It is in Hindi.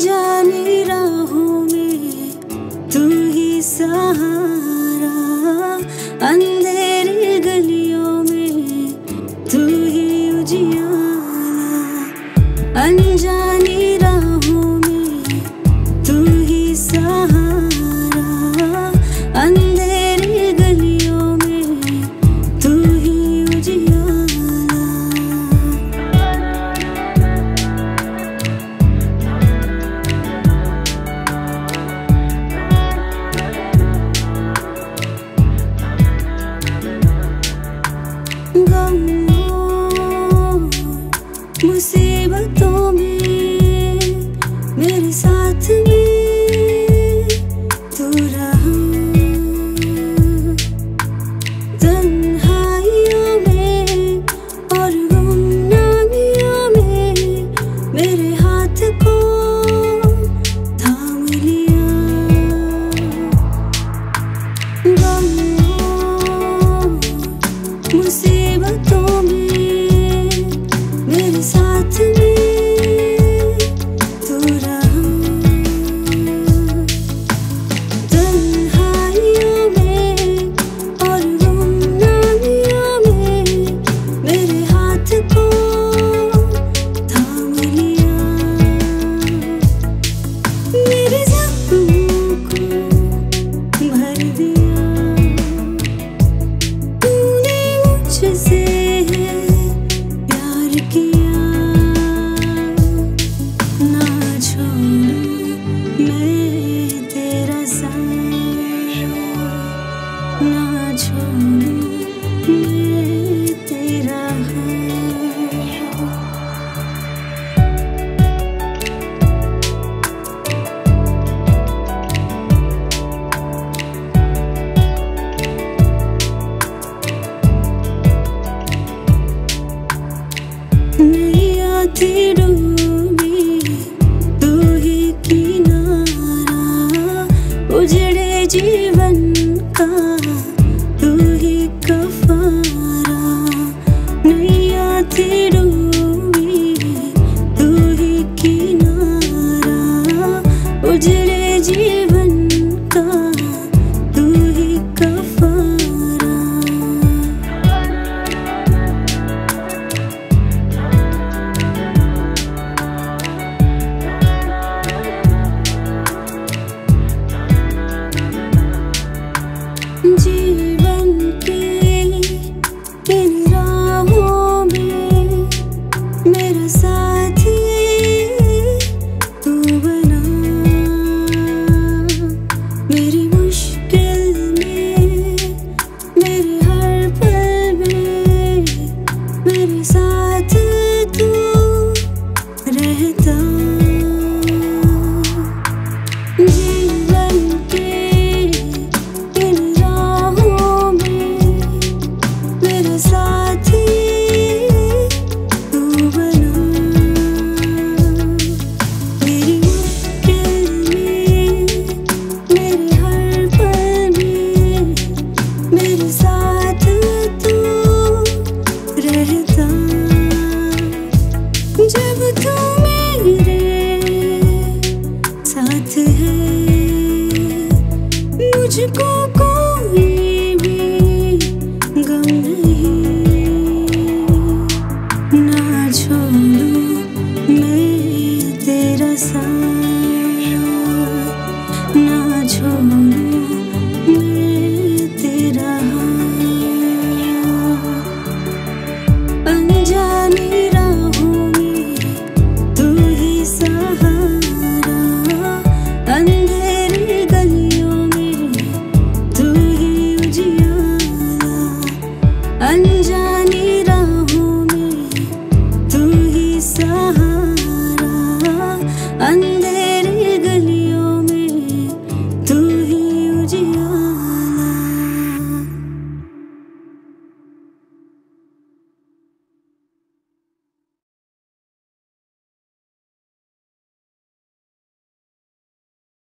जाने राहों में तू ही सहा रातों में मेरे साथ में तू रहा। 寂寞。रहता manja